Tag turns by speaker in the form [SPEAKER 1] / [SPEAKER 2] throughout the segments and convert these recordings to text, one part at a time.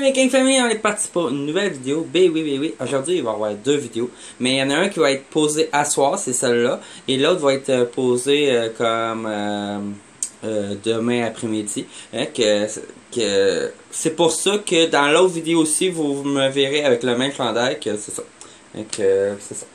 [SPEAKER 1] Salut mes King on est parti pour une nouvelle vidéo. B oui, oui, oui. Aujourd'hui, il va y avoir deux vidéos. Mais il y en a un qui va être posé à soir, c'est celle-là. Et l'autre va être euh, posé euh, comme euh, demain après-midi. Hein, que, que c'est pour ça que dans l'autre vidéo aussi, vous me verrez avec le même chandail que c'est ça. Donc, c'est ça.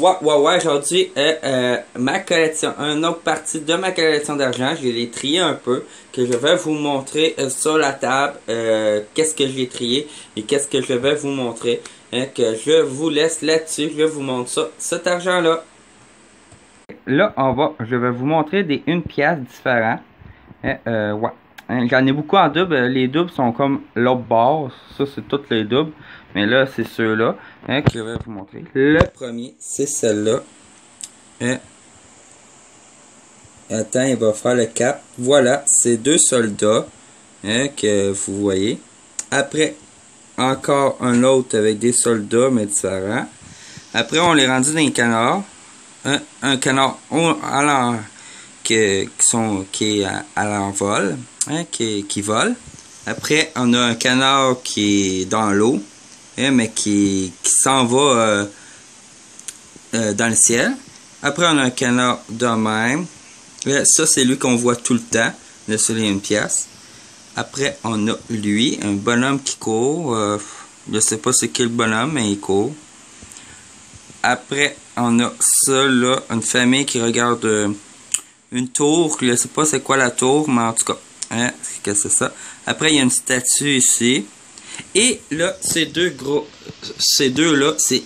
[SPEAKER 1] Ouais, ouais, ouais, aujourd'hui, euh, euh, ma collection, une autre partie de ma collection d'argent, je l'ai trié un peu, que je vais vous montrer euh, sur la table, euh, qu'est-ce que j'ai trié et qu'est-ce que je vais vous montrer. Hein, que je vous laisse là-dessus, je vous montre ça, cet argent-là. Là, on va, je vais vous montrer des une pièce différents. Hein, ouais. Hein, J'en ai beaucoup en double. Les doubles sont comme l'autre bord. Ça, c'est toutes les doubles. Mais là, c'est ceux-là hein, que je vais vous montrer. Le premier, c'est celle-là. Hein. Attends, il va faire le cap. Voilà, c'est deux soldats que vous voyez. Après, encore un autre avec des soldats, mais différents. Après, on les rendu dans les canards. Un, canard l'en- qui, est à l'envol, hein, qui, qui vole. Après, on a un canard qui est dans l'eau, hein, mais qui, qui s'en va euh, euh, dans le ciel. Après, on a un canard de même. Là, ça, c'est lui qu'on voit tout le temps. Sur les une pièce. Après, on a lui, un bonhomme qui court. Euh, je sais pas c'est quel bonhomme, mais il court. Après, on a ça là, une famille qui regarde euh, une tour. Je sais pas c'est quoi la tour, mais en tout cas, hein, c'est que c'est ça. Après, il y a une statue ici. Et là, ces deux gros, ces deux là, c'est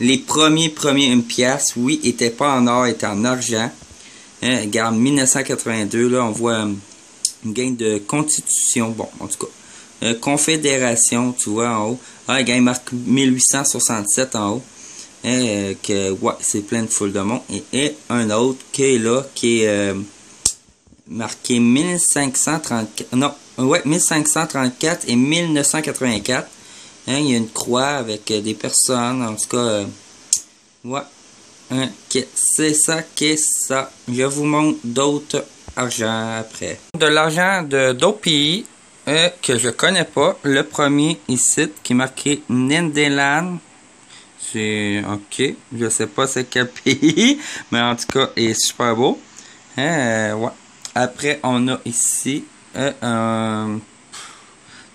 [SPEAKER 1] les premiers premiers une pièce. Oui, étaient pas en or, étaient en argent. Hein, regarde, 1982, là, on voit euh, une gang de constitution. Bon, en tout cas. Euh, confédération, tu vois, en haut. Ah, il marque 1867 en haut. Hein, euh, que, ouais, c'est plein de foule de monde. Et, et un autre qui est là, qui est marqué 1534. Non, ouais, 1534 et 1984. Hein, il y a une croix avec euh, des personnes, en tout cas. euh, ouais. Hein, c'est ça, qu'est-ce ça. Je vous montre d'autres argent après. De l'argent de d'autres pays euh, que je connais pas. Le premier ici qui est marqué Nendeland. C'est ok. Je sais pas c'est quel pays, mais en tout cas, il est super beau. Hein, ouais. Après, on a ici euh,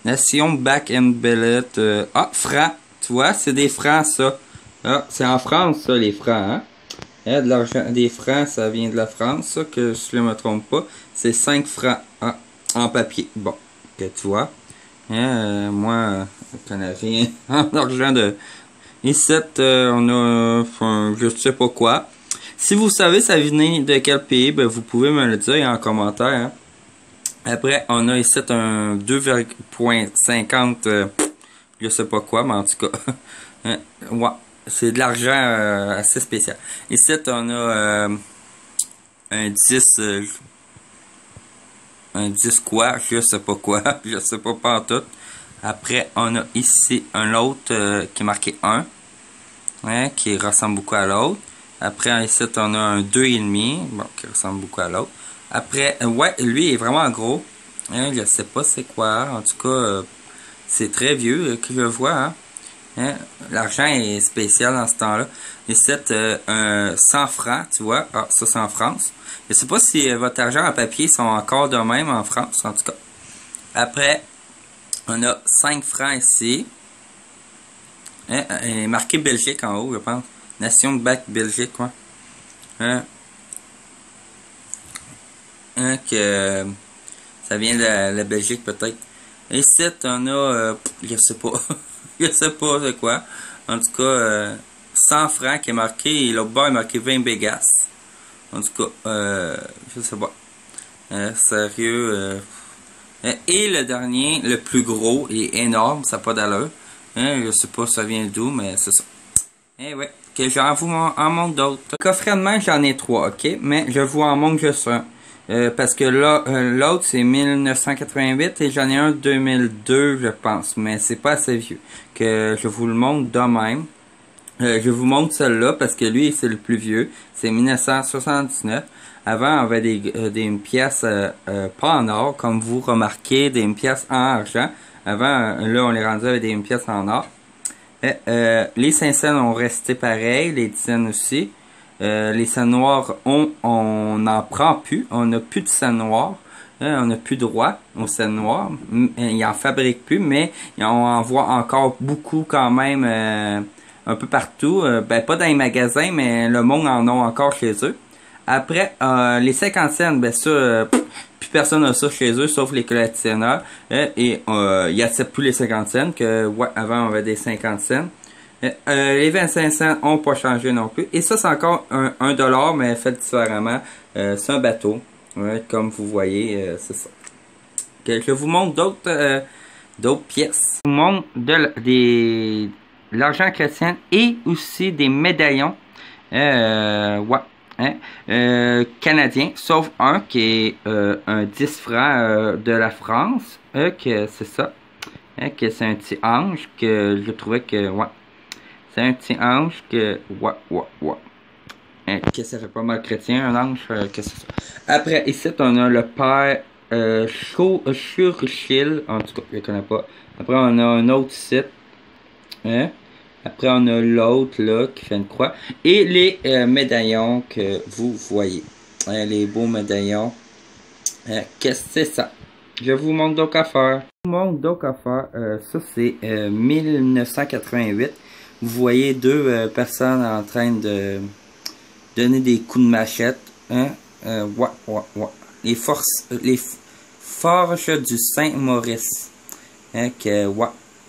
[SPEAKER 1] Nation Back and Billet. euh, ah, francs. Tu vois, c'est des francs, ça. Ah, c'est en France, ça, les francs. Hein? Hein, de l'argent, des francs, ça vient de la France, ça, que je ne me trompe pas. C'est 5 francs ah, en papier. Bon, que tu vois. Hein, euh, moi, je connais rien en argent de... Ici, euh, on a, je sais pas quoi. Si vous savez ça vient de quel pays, ben, vous pouvez me le dire en commentaire. Après, on a ici un 2,50, euh, je sais pas quoi, mais en tout cas, hein, ouais, c'est de l'argent euh, assez spécial. Ici, on a euh, un 10, euh, un 10 quoi, je sais pas quoi, je sais pas pas en tout. Après, on a ici un autre qui est marqué 1, hein, qui ressemble beaucoup à l'autre. Après, ici, on a un 2,5, bon, qui ressemble beaucoup à l'autre. Après, euh, ouais, lui il est vraiment gros. Hein, je sais pas c'est quoi. En tout cas, euh, c'est très vieux euh, que je vois. Hein. Hein, L'argent est spécial dans ce temps-là. Ici, euh, un 100 francs, tu vois. Ah, ça c'est en France. Je sais pas si euh, votre argent en papier sont encore de même en France, en tout cas. Après, on a 5 francs ici. Hein, marqué Belgique en haut, je pense. Nation bac Belgique, quoi. Hein, hein, que euh, ça vient de la, Belgique peut-être. Ici, on a, euh, je sais pas, je sais pas c'est quoi. En tout cas, euh, 100 francs qui est marqué et l'autre bord est marqué 20 bégas. En tout cas, euh, je sais pas. Euh, sérieux. euh, euh, et le dernier, le plus gros et énorme, ça n'a pas d'allure. Hein, je sais pas ça vient d'où, mais c'est ça. Eh ouais, j'en vous en montre d'autres. Coffret de main, j'en ai trois, ok? Mais je vous en montre juste un. Euh, parce que là, euh, l'autre c'est 1988 et j'en ai un 2002, je pense. Mais c'est pas assez vieux. Que je vous le montre de même. Euh, je vous montre celui-là parce que lui, c'est le plus vieux. C'est 1979. Avant, on avait des, des pièces pas en or, comme vous remarquez, des pièces en argent. Avant, là, on les rendait avec des pièces en or. Les 5 cents ont resté pareil, les 10 cents aussi. les cents noirs, on n'en prend plus. On n'a plus de cents noirs. on n'a plus droit aux cents noirs. Ils en fabriquent plus, mais on en voit encore beaucoup quand même un peu partout. ben, pas dans les magasins, mais le monde en a encore chez eux. Après, euh, les 50 cents, ben ça, euh, personne n'a ça chez eux, sauf les collectionneurs. Euh, et euh, ils acceptent plus les 50 cents, que ouais, avant on avait des 50 cents. les 25 cents ont pas changé non plus. Et ça, c'est encore un, 1 dollar, mais fait différemment. c'est un bateau. comme vous voyez, c'est ça. je vous montre d'autres pièces. Je vous montre de, l'argent chrétien et aussi des médaillons. Euh, ouais, Hein, euh, canadien, sauf un qui est euh, un 10 francs euh, de la France, que c'est ça, hein, c'est un petit ange, que je trouvais que, ouais, c'est un petit ange que, ouais, ouais, ouais. Hein, que ça fait pas mal chrétien, un ange, que c'est ça. Après, ici, on a le père Churchill, en tout cas, je ne connais pas. Après, on a un autre site, hein, après, on a l'autre là qui fait une croix. Et les euh, médaillons que vous voyez. Les beaux médaillons. Hein, qu'est-ce que c'est ça? Je vous montre donc à faire. Je vous montre donc à faire. Euh, ça, c'est 1988. Euh, vous voyez deux personnes en train de donner des coups de machette. Hein? Les forces, les forges du Saint-Maurice. Hein.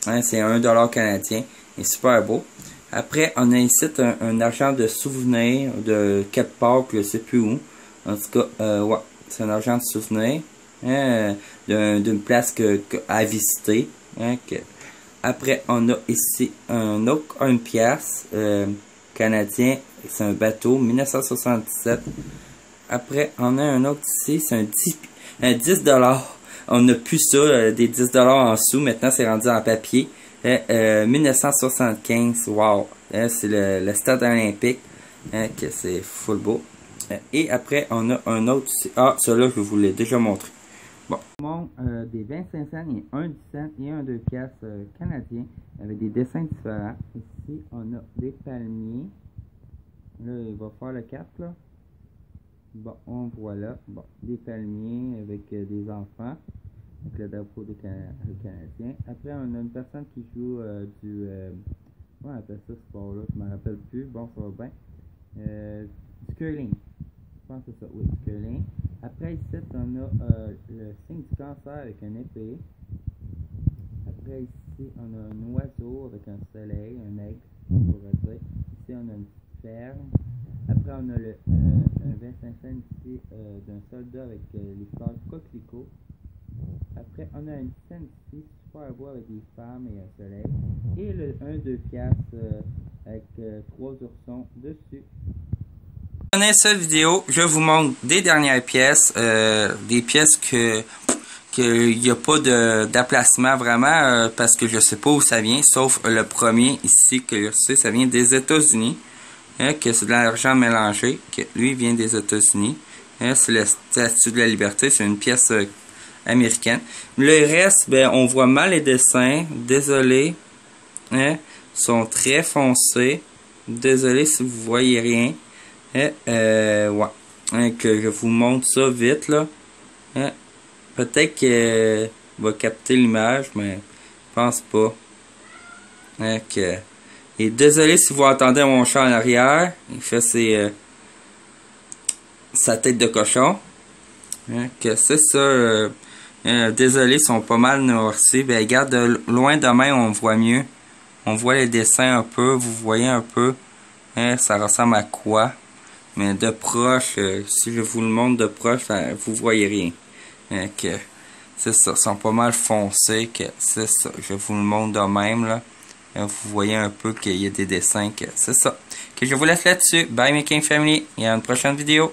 [SPEAKER 1] Hein, c'est un dollar canadien super beau. Après, on a ici un, argent de souvenir de quelque part, je sais plus où. En tout cas, euh, ouais, c'est un argent de souvenir hein, d'une place que, à visiter. Hein, Après, on a ici un autre, une pièce euh, canadien. C'est un bateau, 1977. Après, on a un autre ici, c'est un 10, un 10 On n'a plus ça, euh, des 10 en sous. Maintenant, c'est rendu en papier. 1975, euh, wow, hein, c'est le, stade olympique, hein, que c'est full beau. Euh, et après, on a un autre, ah, celui-là, je vous l'ai déjà montré. Bon. Euh, des 25 cents et un 10 cents et un 2 pièces euh, canadiens avec des dessins différents. Ici, on a des palmiers. Là, il va faire le 4, là. Bon, on voit là. Bon, des palmiers avec des enfants donc le drapeau des Canadiens. Après, on a une personne qui joue euh, du. Euh, comment on appelle ça ce sport-là? Je ne me rappelle plus. Bon, ça va bien. Euh, du curling. Je pense que c'est ça, oui, du curling. Après, ici, on a euh, le signe du cancer avec un épée. Après, ici, on a un oiseau avec un soleil, un aigle. Ici, on a une ferme. Après, on a le, un 25 cents ici d'un soldat avec les fleurs coquelicot. Après, on a une scène ici, super beau avec des femmes et un soleil. Et le 1-2 piastres euh, avec euh, trois oursons dessus. Dans cette vidéo, je vous montre des dernières pièces, euh, des pièces que qu'il n'y a pas d'emplacement vraiment parce que je sais pas où ça vient, sauf le premier ici que je sais, ça vient des États-Unis, hein, que c'est de l'argent mélangé, que lui vient des États-Unis. Hein, c'est le statut de la liberté, c'est une pièce américaine. Le reste, ben, on voit mal les dessins. Désolé. Hein? Ils sont très foncés. Désolé si vous voyez rien. Hein? Euh, ouais. Hein, que je vous montre ça vite, là. Hein? Peut-être que va capter l'image, mais je pense pas. Hein. Et désolé si vous entendez mon chat en arrière. Il fait ses, euh, sa tête de cochon. Que c'est ça. Euh, euh, désolé, ils sont pas mal noircis. Ben, regarde, de loin de main, on voit mieux. On voit les dessins un peu, vous voyez un peu. Hein, ça ressemble à quoi? Mais de proche, euh, si je vous le montre de proche, vous voyez rien. Hein, c'est ça, ils sont pas mal foncés. Que c'est ça, je vous le montre de même là. Hein, vous voyez un peu qu'il y a des dessins. Que c'est ça. Que je vous laisse là-dessus. Bye Making Family. Et à une prochaine vidéo.